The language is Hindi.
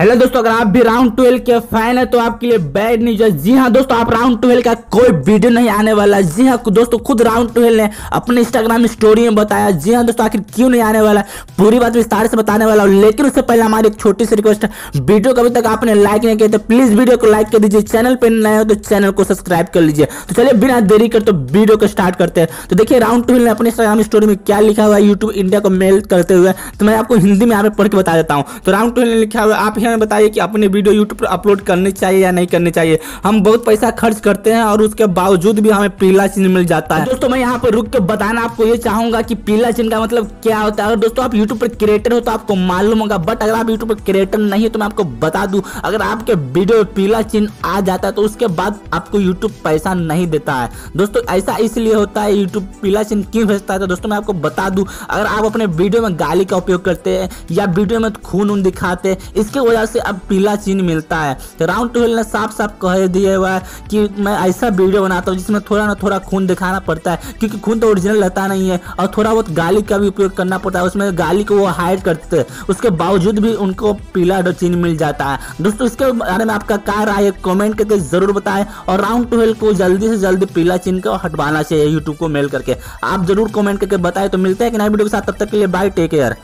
हेलो दोस्तों, अगर आप भी राउंड ट्वेल्व के फ़ैन है तो आपके लिए बैड न्यूज़ है। जी हाँ दोस्तों, आप राउंड ट्वेल्व का कोई वीडियो नहीं आने वाला। जी हाँ दोस्तों, खुद राउंड ट्वेल्व ने अपने इंस्टाग्राम स्टोरी में बताया। जी हाँ दोस्तों, आखिर क्यों नहीं आने वाला? पूरी बात विस्तार से बताने वाला हूँ। लेकिन उससे पहले हमारी एक छोटी सी रिक्वेस्ट है। वीडियो को अभी तक आपने लाइक नहीं किया तो प्लीज़ वीडियो को लाइक कर दीजिए। चैनल पर नए हो तो चैनल को सब्सक्राइब कर लीजिए। तो चलिए, बिना देरी कर तो वीडियो को स्टार्ट करते हैं। तो देखिए राउंड ट्वेल्व ने अपने इंस्टाग्राम स्टोरी में क्या लिखा हुआ है? यूट्यूब इंडिया को मेल करते हुए। तो मैं आपको हिंदी में यहाँ पे पढ़ के बता देता हूँ। तो राउंड ट्वेल्व ने लिखा हुआ आप यहाँ बताइए कि अपने वीडियो यूट्यूब पर अपलोड करनी चाहिए या नहीं करनी चाहिए। हम बहुत पैसा खर्च करते हैं और उसके बावजूद भी हमें पीला चिन्ह मिल जाता है। दोस्तों, मैं यहाँ पर रुक के बताना आपको ये चाहूँगा कि पीला चिन्ह का मतलब क्या होता है? अगर दोस्तों आप यूट्यूब पर क्रिएटर हो तो आपको मालूम होगा बट अगर आप यूट्यूब पर क्रिएटर नहीं है तो मैं आपको बता दूँ, अगर आपके वीडियो में पीला चिन्ह आ जाता है तो उसके बाद आपको यूट्यूब पैसा नहीं देता है। दोस्तों, ऐसा इसलिए होता है यूट्यूब पीला चिन्ह क्यों भेजता है? तो दोस्तों, मैं आपको बता दूँ, अगर आप अपने वीडियो में गाली का उपयोग करते हैं या वीडियो में खून उन दिखाते हैं, इसके वजह से अब पीला चिन्ह मिलता है। तो राउंड ट्वेल्व ने साफ़ साफ़ कह दिया हुआ है कि मैं ऐसा वीडियो बनाता हूँ जिसमें थोड़ा ना थोड़ा खून दिखाना पड़ता है, क्योंकि खून तो ओरिजिनल रहता नहीं है और थोड़ा बहुत गाली का भी उपयोग करना पड़ता है, उसमें गाली को वो हाइड करते हैं। उसके बावजूद भी उनको पीला चिन्ह मिल जाता है। दोस्तों, इसके बारे में आपका क्या राय है? कॉमेंट करके ज़रूर बताएँ और राउंड ट्वेल्व को जल्दी से जल्दी पीला चिन्ह को हटवाना चाहिए यूट्यूब को मेल करके। आप ज़रूर कमेंट करके बताएँ। तो मिलते हैं कि नए वीडियो के साथ। तब तक के लिए बाय टेक केयर